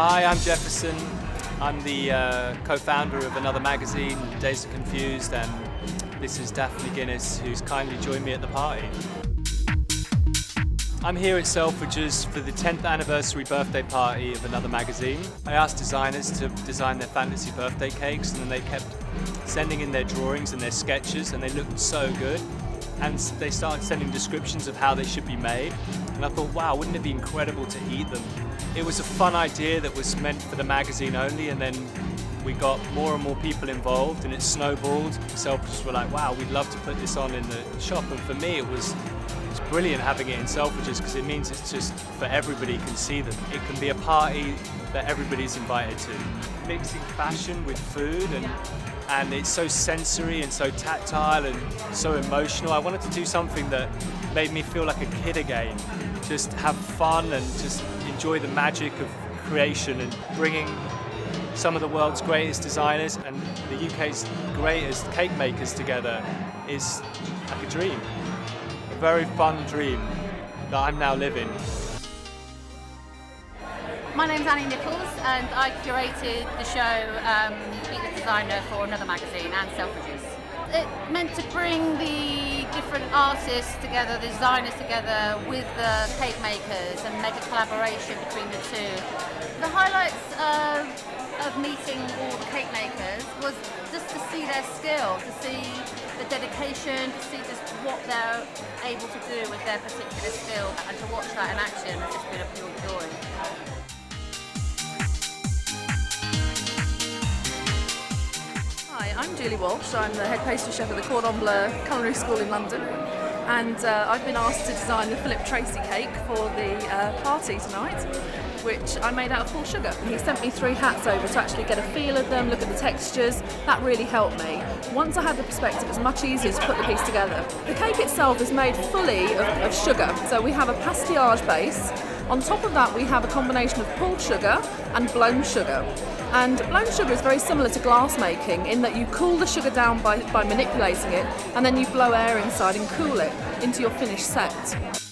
Hi, I'm Jefferson. I'm the uh, co-founder of AnOther magazine, Dazed and Confused, and this is Daphne Guinness, who's kindly joined me at the party. I'm here at Selfridges for the 10th anniversary birthday party of AnOther magazine. I asked designers to design their fantasy birthday cakes, and then they kept sending in their drawings and their sketches, and they looked so good. And they started sending descriptions of how they should be made. And I thought, wow, wouldn't it be incredible to eat them? It was a fun idea that was meant for the magazine only, and then we got more and more people involved, and it snowballed. Selfridges were like, wow, we'd love to put this on in the shop. And for me, it was it's brilliant having it in Selfridges because it means it's just for everybody can see them. It can be a party that everybody's invited to. Mixing fashion with food and and it's so sensory and so tactile and so emotional. I wanted to do something that made me feel like a kid again. Just have fun and just enjoy the magic of creation and bringing some of the world's greatest designers and the UK's greatest cake makers together is like a dream. A very fun dream that I'm now living. My name's Annie Nichols and I curated the show um, Meet the Designer for AnOther magazine and Selfridges. It meant to bring the different artists together, the designers together with the cake makers and make a collaboration between the two. The highlights of, of meeting all the cake makers was just to see their skill, to see the dedication, to see just what they're able to do with their particular skill and to watch that in action has just been a pure joy. I'm Julie Walsh. I'm the head pastry chef at the Cordon Bleu Culinary School in London. And uh, I've been asked to design the Philip Treacy cake for the uh, party tonight, which I made out of full sugar. He sent me three hats over to actually get a feel of them, look at the textures. That really helped me. Once I had the perspective, it's much easier to put the piece together. The cake itself is made fully of, of sugar. So we have a pastillage base. On top of that, we have a combination of pulled sugar and blown sugar. And blown sugar is very similar to glass making in that you cool the sugar down by, by manipulating it and then you blow air inside and cool it into your finished set.